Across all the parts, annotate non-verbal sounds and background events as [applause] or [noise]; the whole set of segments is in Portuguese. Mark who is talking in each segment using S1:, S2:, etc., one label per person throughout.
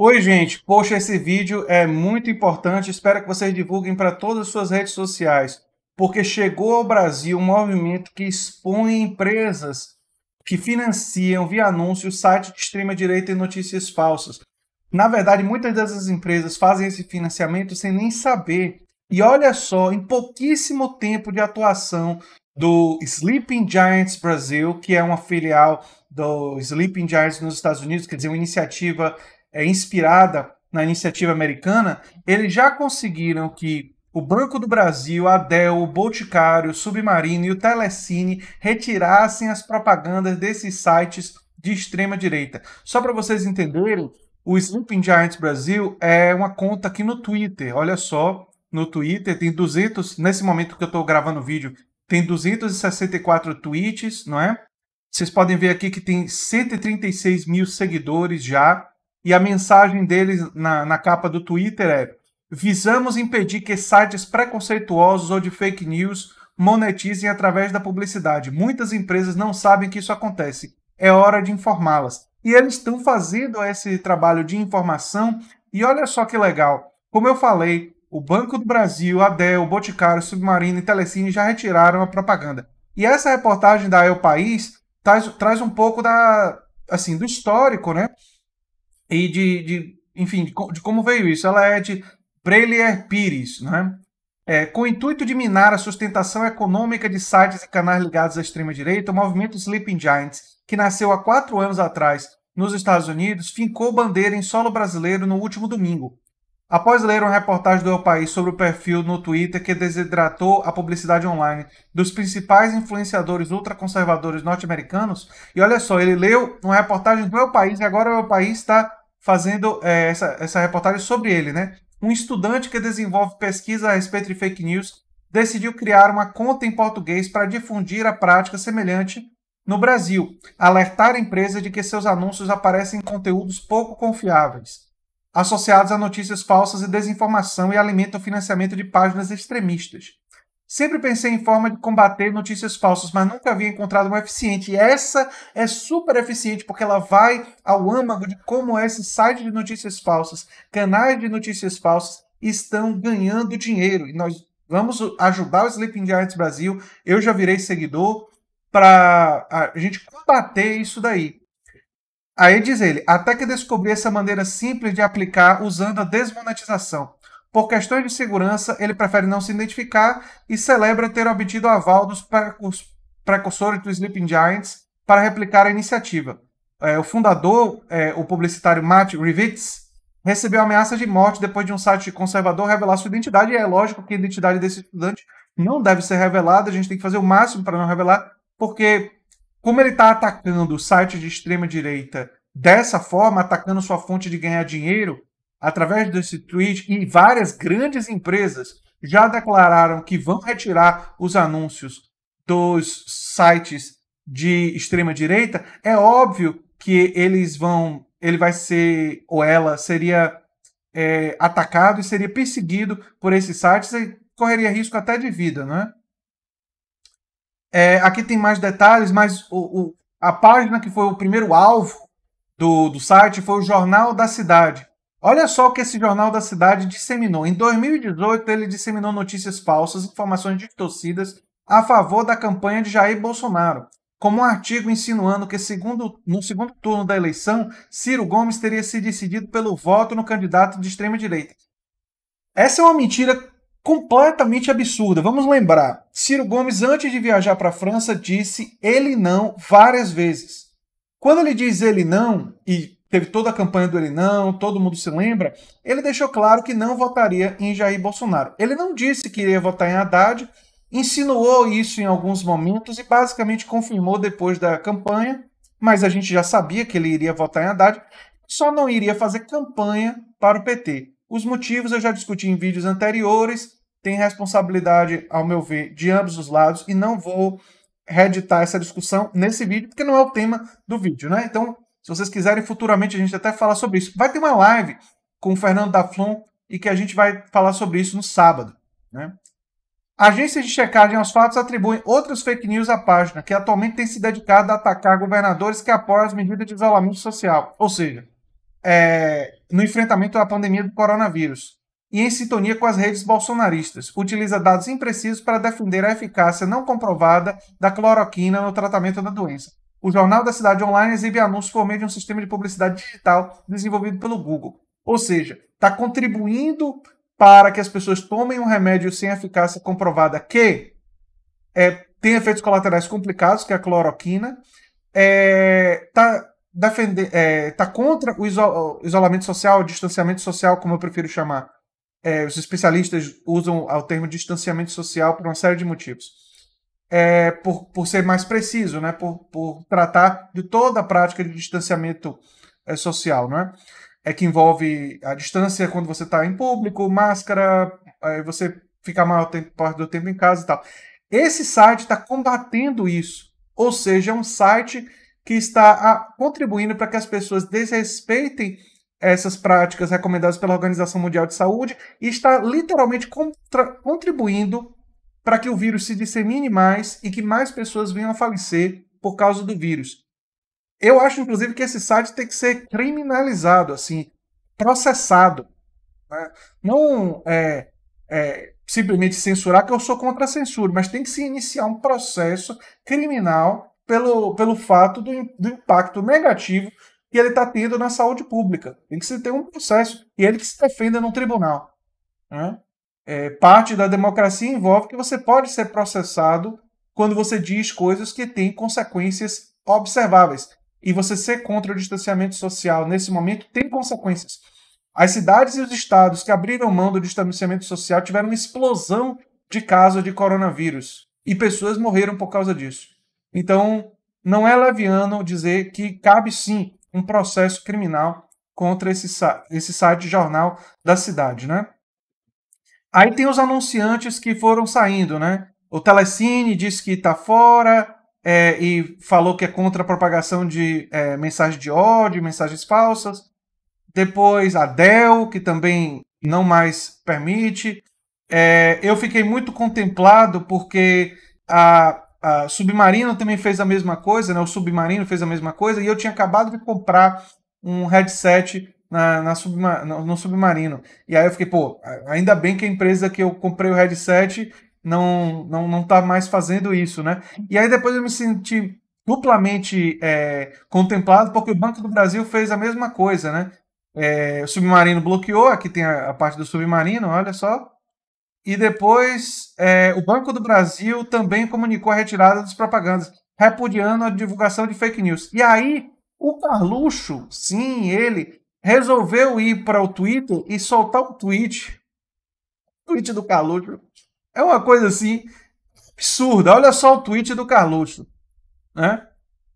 S1: Oi, gente. Poxa, esse vídeo é muito importante. Espero que vocês divulguem para todas as suas redes sociais, porque chegou ao Brasil um movimento que expõe empresas que financiam via anúncios sites de extrema direita e notícias falsas. Na verdade, muitas dessas empresas fazem esse financiamento sem nem saber. E olha só, em pouquíssimo tempo de atuação do Sleeping Giants Brasil, que é uma filial do Sleeping Giants nos Estados Unidos, quer dizer, uma iniciativa é, inspirada na iniciativa americana, eles já conseguiram que o Banco do Brasil, a Dell, o Boticário, o Submarino e o Telecine retirassem as propagandas desses sites de extrema direita. Só para vocês entenderem, o Sleeping Giants Brasil é uma conta aqui no Twitter. Olha só, no Twitter tem 200, nesse momento que eu estou gravando o vídeo, tem 264 tweets, não é? Vocês podem ver aqui que tem 136 mil seguidores já. E a mensagem deles na, na capa do Twitter é: visamos impedir que sites preconceituosos ou de fake news monetizem através da publicidade. Muitas empresas não sabem que isso acontece. É hora de informá-las. E eles estão fazendo esse trabalho de informação. E olha só que legal. Como eu falei, o Banco do Brasil, a Dell, Boticário, Submarino e Telecine já retiraram a propaganda. E essa reportagem da El País traz, traz um pouco da, assim, do histórico, né? E de, de enfim, de, de, como veio isso. Ela é de Breilier Pires, né? É, com o intuito de minar a sustentação econômica de sites e canais ligados à extrema-direita, o movimento Sleeping Giants, que nasceu há quatro anos atrás nos Estados Unidos, fincou bandeira em solo brasileiro no último domingo. Após ler uma reportagem do El País sobre o perfil no Twitter que desidratou a publicidade online dos principais influenciadores ultraconservadores norte-americanos, e olha só, ele leu uma reportagem do El País e agora o El País está fazendo é, essa, essa reportagem sobre ele, né? Um estudante que desenvolve pesquisa a respeito de fake news decidiu criar uma conta em português para difundir a prática semelhante no Brasil, alertar a empresa de que seus anúncios aparecem em conteúdos pouco confiáveis, associados a notícias falsas e desinformação e alimentam o financiamento de páginas extremistas. Sempre pensei em forma de combater notícias falsas, mas nunca havia encontrado uma eficiente. E essa é super eficiente porque ela vai ao âmago de como esse site de notícias falsas, canais de notícias falsas estão ganhando dinheiro. E nós vamos ajudar o Sleeping Giants Brasil. Eu já virei seguidor para a gente combater isso daí. Aí diz ele, até que descobri essa maneira simples de aplicar usando a desmonetização. Por questões de segurança, ele prefere não se identificar e celebra ter obtido aval dos precursores do Sleeping Giants para replicar a iniciativa. É, o fundador, é, o publicitário Matt Rivitz, recebeu ameaça de morte depois de um site conservador revelar sua identidade, e é lógico que a identidade desse estudante não deve ser revelada, a gente tem que fazer o máximo para não revelar, porque como ele está atacando o site de extrema direita dessa forma, atacando sua fonte de ganhar dinheiro, através desse tweet, e várias grandes empresas já declararam que vão retirar os anúncios dos sites de extrema direita, é óbvio que eles vão, ele vai ser ou ela seria é, atacado e seria perseguido por esses sites e correria risco até de vida, né? É, aqui tem mais detalhes, mas o, o, a página que foi o primeiro alvo do, do site foi o Jornal da Cidade, Olha só o que esse jornal da cidade disseminou. Em 2018, ele disseminou notícias falsas, informações distorcidas a favor da campanha de Jair Bolsonaro, como um artigo insinuando que segundo, no segundo turno da eleição, Ciro Gomes teria se decidido pelo voto no candidato de extrema direita. Essa é uma mentira completamente absurda. Vamos lembrar, Ciro Gomes antes de viajar para a França disse ele não várias vezes. Quando ele diz ele não e teve toda a campanha do ele não, todo mundo se lembra, ele deixou claro que não votaria em Jair Bolsonaro. Ele não disse que iria votar em Haddad, insinuou isso em alguns momentos e basicamente confirmou depois da campanha, mas a gente já sabia que ele iria votar em Haddad, só não iria fazer campanha para o PT. Os motivos eu já discuti em vídeos anteriores, tem responsabilidade, ao meu ver, de ambos os lados e não vou reeditar essa discussão nesse vídeo, porque não é o tema do vídeo, né? Então, se vocês quiserem, futuramente a gente até fala sobre isso. Vai ter uma live com o Fernando da Flon e que a gente vai falar sobre isso no sábado. Né? Agências de checagem aos fatos atribuem outras fake news à página, que atualmente tem se dedicado a atacar governadores que apoiam as medidas de isolamento social. Ou seja, é, no enfrentamento à pandemia do coronavírus e em sintonia com as redes bolsonaristas. Utiliza dados imprecisos para defender a eficácia não comprovada da cloroquina no tratamento da doença. O Jornal da Cidade Online exibe anúncios por meio de um sistema de publicidade digital desenvolvido pelo Google. Ou seja, está contribuindo para que as pessoas tomem um remédio sem eficácia comprovada que é, tem efeitos colaterais complicados, que é a cloroquina, é, tá, é, tá contra o iso isolamento social, o distanciamento social, como eu prefiro chamar. É, os especialistas usam o termo distanciamento social por uma série de motivos. É, por, por ser mais preciso, né? por, por tratar de toda a prática de distanciamento é, social. Né? É que envolve a distância quando você está em público, máscara, você ficar maior tempo, parte do tempo em casa e tal. Esse site está combatendo isso. Ou seja, é um site que está a, contribuindo para que as pessoas desrespeitem essas práticas recomendadas pela Organização Mundial de Saúde e está literalmente contra, contribuindo para que o vírus se dissemine mais e que mais pessoas venham a falecer por causa do vírus. Eu acho, inclusive, que esse site tem que ser criminalizado, assim, processado. Né? Não é, é, simplesmente censurar, que eu sou contra a censura, mas tem que se iniciar um processo criminal pelo, pelo fato do, do impacto negativo que ele está tendo na saúde pública. Tem que se ter um processo e ele que se defenda no tribunal. Né? É, parte da democracia envolve que você pode ser processado quando você diz coisas que têm consequências observáveis. E você ser contra o distanciamento social nesse momento tem consequências. As cidades e os estados que abriram mão do distanciamento social tiveram uma explosão de casos de coronavírus e pessoas morreram por causa disso. Então, não é leviano dizer que cabe sim um processo criminal contra esse, esse site jornal da cidade, né? Aí tem os anunciantes que foram saindo, né? O Telecine disse que está fora é, e falou que é contra a propagação de é, mensagens de ódio, mensagens falsas. Depois a Dell, que também não mais permite. É, eu fiquei muito contemplado porque a, a, Submarino também fez a mesma coisa, né? O Submarino fez a mesma coisa e eu tinha acabado de comprar um headset na, na subma, no, no, Submarino. E aí eu fiquei, pô, ainda bem que a empresa que eu comprei o headset não, não, não tá mais fazendo isso, né? E aí depois eu me senti duplamente é, contemplado porque o Banco do Brasil fez a mesma coisa, né? É, o submarino bloqueou, aqui tem a, a, parte do submarino, olha só. E depois é, o Banco do Brasil também comunicou a retirada das propagandas, repudiando a divulgação de fake news. E aí o Carluxo, sim, ele resolveu ir para o Twitter e soltar um tweet. Tweet do Carluxo. É uma coisa assim absurda. Olha só o tweet do Carluxo. Né?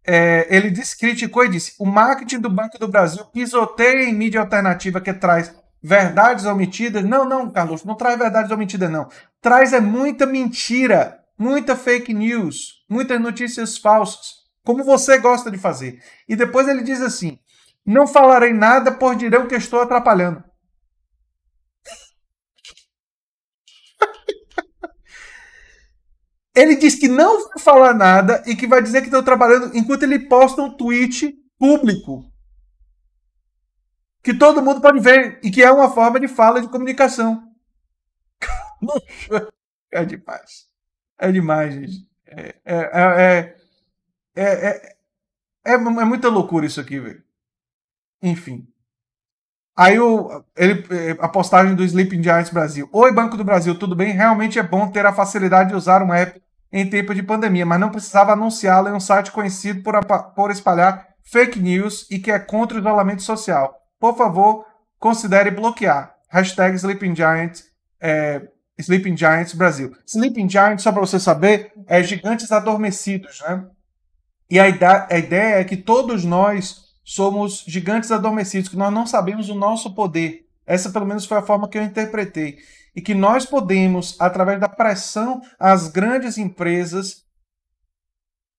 S1: é, ele disse, criticou e disse: o marketing do Banco do Brasil pisoteia em mídia alternativa que traz verdades omitidas. Não, não, Carlos, não traz verdades omitidas, não. Traz é muita mentira, muita fake news, muitas notícias falsas, como você gosta de fazer. E depois ele diz assim: não falarei nada, por dirão que estou atrapalhando. [laughs] Ele diz que não vai falar nada e que vai dizer que estão trabalhando enquanto ele posta um tweet público. Que todo mundo pode ver e que é uma forma de fala de comunicação. [laughs] é demais. É demais, gente. É, é, é, é, é, muita loucura isso aqui, velho. Enfim. Aí o, ele, a postagem do Sleeping Giants Brasil. Oi, Banco do Brasil, tudo bem? Realmente é bom ter a facilidade de usar um app em tempo de pandemia, mas não precisava anunciá-lo em um site conhecido por, por espalhar fake news e que é contra o isolamento social. Por favor, considere bloquear. Hashtag Sleeping Giants, é, Sleeping Giants Brasil. Sleeping Giants, só para você saber, é gigantes adormecidos, né? E a ideia é que todos nós somos gigantes adormecidos, que nós não sabemos o nosso poder. Essa, pelo menos, foi a forma que eu interpretei. E que nós podemos, através da pressão às grandes empresas,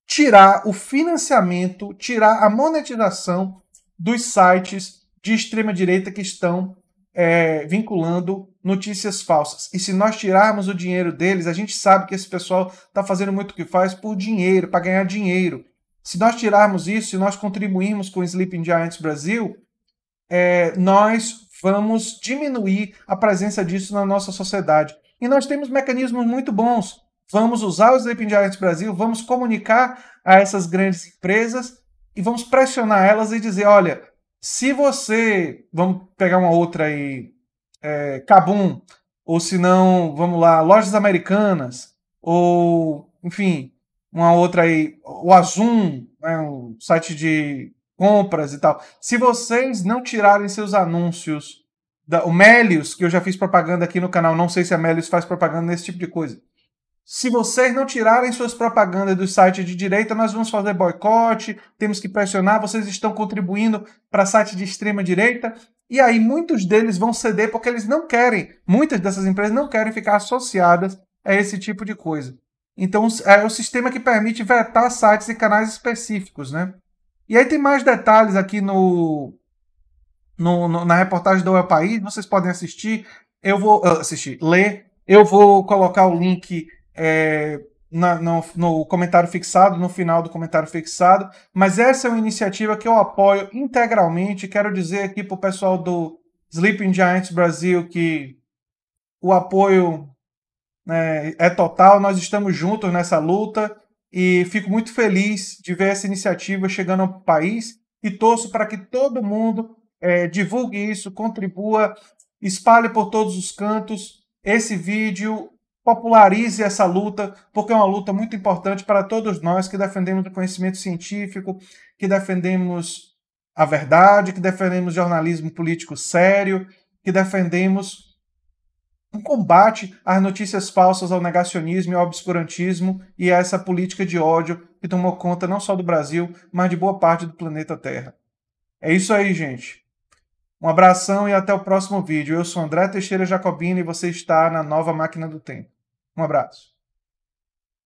S1: tirar o financiamento, tirar a monetização dos sites de extrema-direita que estão é, vinculando notícias falsas. E se nós tirarmos o dinheiro deles, a gente sabe que esse pessoal está fazendo muito o que faz por dinheiro, para ganhar dinheiro. Se nós tirarmos isso, se nós contribuirmos com o Sleeping Giants Brasil, é, nós vamos diminuir a presença disso na nossa sociedade. E nós temos mecanismos muito bons. Vamos usar os Sleeping Giants Brasil, vamos comunicar a essas grandes empresas e vamos pressionar elas e dizer: olha, se você. Vamos pegar uma outra aí, é, Kabum, ou se não, vamos lá, lojas americanas, ou, enfim, uma outra aí, o Azum, né, um site de compras e tal. Se vocês não tirarem seus anúncios, da, o Melius, que eu já fiz propaganda aqui no canal, não sei se a Melius faz propaganda nesse tipo de coisa. Se vocês não tirarem suas propagandas do site de direita, nós vamos fazer boicote, temos que pressionar, vocês estão contribuindo para site de extrema direita. E aí muitos deles vão ceder porque eles não querem, muitas dessas empresas não querem ficar associadas a esse tipo de coisa. Então é o sistema que permite vetar sites e canais específicos, né? E aí tem mais detalhes aqui no, no, no na reportagem do El País, vocês podem assistir. Eu vou uh, assistir, ler. Eu vou colocar o link é, na, no, no, comentário fixado, no final do comentário fixado. Mas essa é uma iniciativa que eu apoio integralmente. Quero dizer aqui para o pessoal do Sleeping Giants Brasil que o apoio né, é total. Nós estamos juntos nessa luta e fico muito feliz de ver essa iniciativa chegando ao país e torço para que todo mundo é, divulgue isso, contribua, espalhe por todos os cantos esse vídeo, popularize essa luta, porque é uma luta muito importante para todos nós que defendemos o conhecimento científico, que defendemos a verdade, que defendemos jornalismo político sério, que defendemos um combate às notícias falsas, ao negacionismo e ao obscurantismo e a essa política de ódio que tomou conta não só do Brasil, mas de boa parte do planeta Terra. É isso aí, gente. Um abração e até o próximo vídeo. Eu sou André Teixeira Jacobina e você está na nova Máquina do Tempo. Um abraço.